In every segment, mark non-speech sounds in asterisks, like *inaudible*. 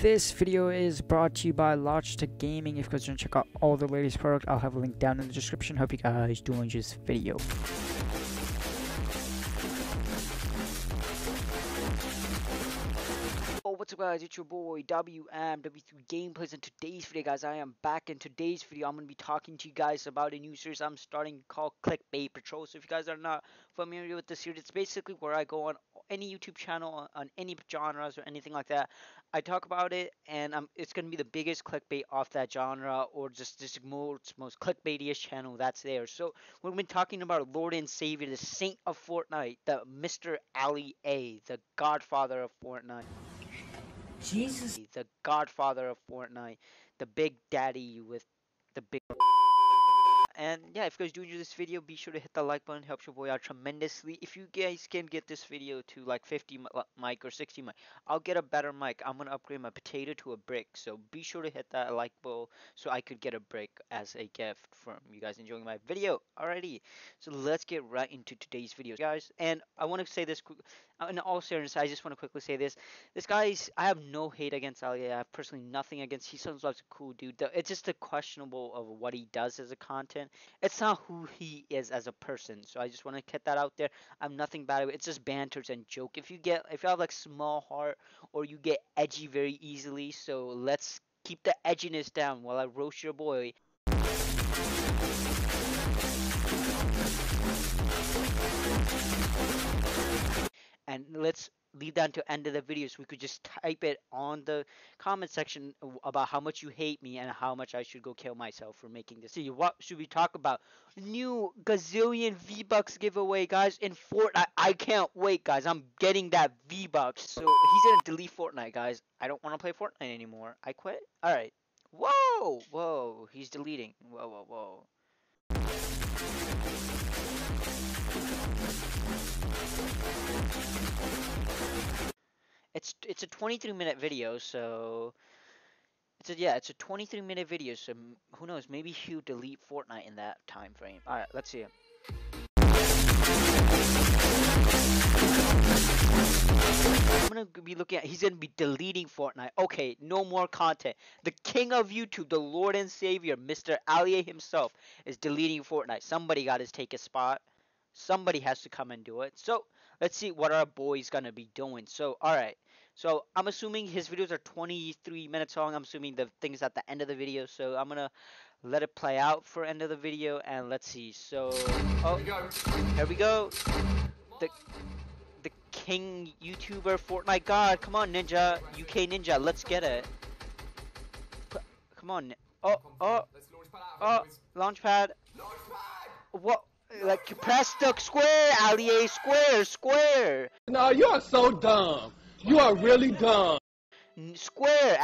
This video is brought to you by Logitech Gaming. If you guys want to check out all the latest product, I'll have a link down in the description. Hope you guys do enjoy this video. What's up guys, it's your boy WMW3 Gameplays and today's video guys, I am back in today's video, I'm going to be talking to you guys about a new series I'm starting called Clickbait Patrol. So if you guys are not familiar with the series, it's basically where I go on any YouTube channel, on, any genres or anything like that. I talk about it and um, it's going to be the biggest clickbait off that genre or just this most, most clickbaitiest channel that's there. So we've been talking about Lord and Savior, the Saint of Fortnite, the Mr. Ali A, the Godfather of Fortnite. Jesus. the godfather of Fortnite, the big daddy with the big. And yeah, if you guys do enjoy this video, be sure to hit the like button. it Helps your boy out tremendously. If you guys can get this video to like 50 mic or 60 mic, I'll get a better mic. I'm gonna upgrade my potato to a brick. So be sure to hit that like button so I could get a brick as a gift from you guys enjoying my video. Alrighty, so let's get right into today's video, guys. And I want to say this uh, In all seriousness, I just want to quickly say this. This guy's. I have no hate against Ali. I have personally nothing against. He sounds like a cool dude. It's just a questionable of what he does as a content. It's not who he is as a person. So I just want to get that out there. I'm nothing bad. It's just banters and joke. If you get, if you have like small heart or you get edgy very easily, so let's keep the edginess down while I roast your boy. And let's leave that to end of the video so we could just type it on the comment section about how much you hate me and how much I should go kill myself for making this. See, what should we talk about? New gazillion V-Bucks giveaway, guys, in Fortnite. I can't wait, guys. I'm getting that V-Bucks. So he's gonna delete Fortnite, guys. I don't want to play Fortnite anymore. I quit. All right. Whoa, whoa. He's deleting. Whoa, whoa, whoa. It's a 23 minute video, so it's a yeah, it's a 23 minute video. So who knows? Maybe he'll delete Fortnite in that time frame. All right, let's see it. I'm gonna be looking at. He's gonna be deleting Fortnite. Okay, no more content. The king of YouTube, the Lord and Savior, Mr. Ali-A himself, is deleting Fortnite. Somebody got to take his spot. Somebody has to come and do it. So let's see what our boy's gonna be doing. So all right. So I'm assuming his videos are 23 minutes long. I'm assuming the things at the end of the video. So I'm gonna let it play out for end of the video and let's see. So oh, here we go. The the king YouTuber Fortnite God. Come on, Ninja. UK Ninja. Let's get it. Come on. Oh oh oh. Launchpad. What? Like press the square, Ali square, square. No, you are so dumb. You are really dumb. Square,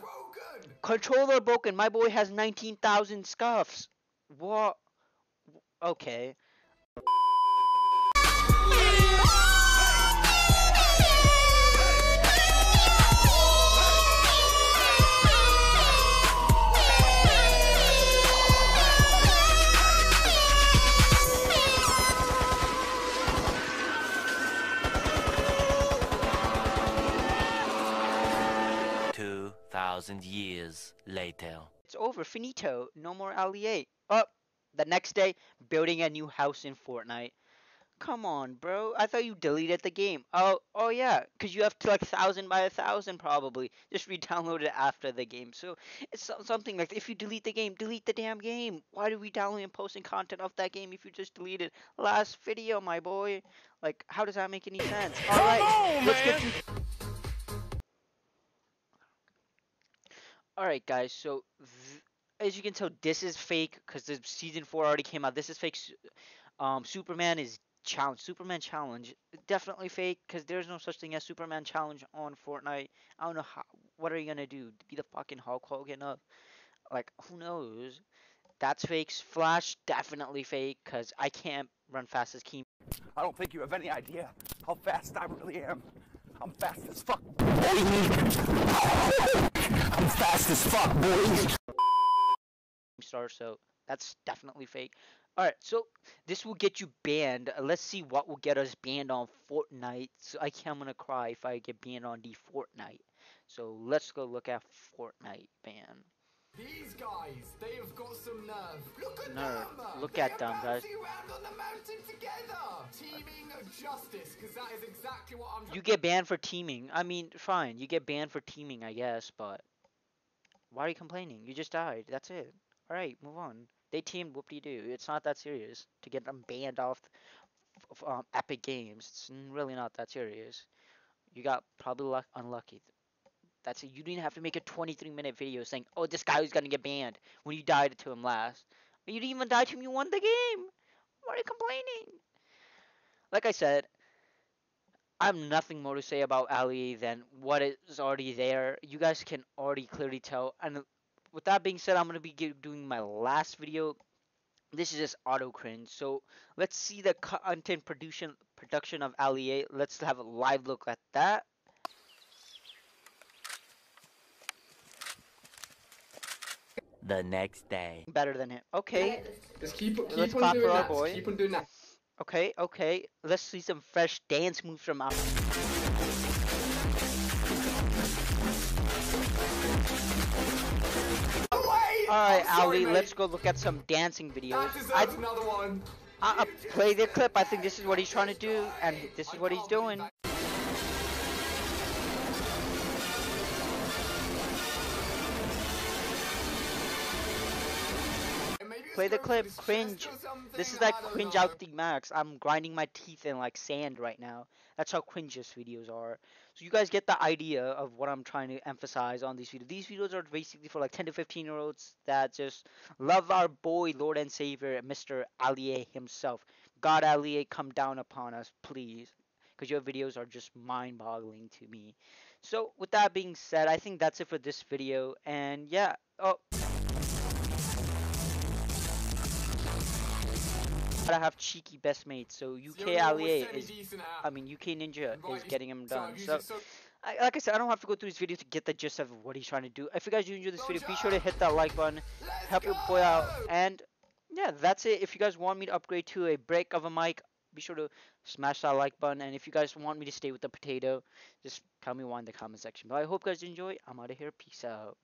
broken. Controller broken, my boy has 19,000 scuffs. What? Okay. Thousand years later. It's over. Finito. No more Ali. Oh, the next day, building a new house in Fortnite. Come on, bro. I thought you deleted the game. Oh, oh yeah, because you have to like thousand by a thousand probably. Just re-download it after the game. So it's something like if you delete the game, delete the damn game. Why do we download and posting content of that game if you just deleted last video, my boy? Like, how does that make any sense? All right, let's get to. All right, guys. So th- as you can tell, this is fake because the season four already came out. This is fake. Um, Superman is challenge. Superman challenge definitely fake because there's no such thing as Superman challenge on Fortnite. I don't know how. What are you gonna do? Be the fucking Hulk Hogan of? Like who knows? That's fake. Flash definitely fake because I can't run fast as Key. I don't think you have any idea how fast I really am. I'm fast as fuck. *laughs* I'm fast as fuck, boy. Star, so that's definitely fake. Alright, so this will get you banned. Uh, Let's see what will get us banned on Fortnite. So I can't, I'm gonna cry if I get banned on the Fortnite. So let's go look at Fortnite ban. These guys, they have got some nerve. Look at Nerve. them! Look they at them, guys. on the mountain together! Teaming of justice, because that is exactly what I'm You get banned for teaming. I mean, fine, you get banned for teaming, I guess, but why are you complaining? You just died. That's it. All right, move on. They teamed. Whoop de doo. It's not that serious to get them banned off of um, Epic Games. It's really not that serious. You got probably luck- unlucky. That's it. You didn't have to make a 23 minute video saying, "Oh, this guy was gonna get banned" when you died to him last. You didn't even die to him. You won the game. Why are you complaining? Like I said, I have nothing more to say about Ali than what is already there. You guys can already clearly tell. And with that being said, I'm gonna be doing my last video. This is just auto cringe. So let's see the content production production of Ali. Let's have a live look at that. The next day. Better than him. Okay, Just keep, keep Let's on clap doing for our that. boy. Keep on doing that. okay, okay. Let's see some fresh dance moves from Ali. Wait! Alright, Ali, mate. let's go look at some dancing That videos. deserves I, another one. I, I play the clip. I think this is what he's trying to do, and this is what he's can't doing. Play the clip. Cringe. This is like cringe out the max. I'm grinding my teeth in like sand right now. That's how cringe this videos are. So you guys get the idea of what I'm trying to emphasize on these videos. These videos are basically for like 10 to 15 year olds that just love our boy, Lord and Savior, Mr. Alie himself. God Alie, come down upon us, please. Because your videos are just mind boggling to me. So with that being said, I think that's it for this video. And yeah, oh. Gotta have cheeky best mates. So UK Alie is. I mean, UK Ninja is getting him done. So, I, like I said, I don't have to go through this video to get the gist of what he's trying to do. If you guys do enjoy this video, be sure to hit that like button, help your boy out, and yeah, that's it. If you guys want me to upgrade to a break of a mic, be sure to smash that like button. And if you guys want me to stay with the potato, just tell me why in the comment section. But I hope you guys enjoy. I'm out of here. Peace out.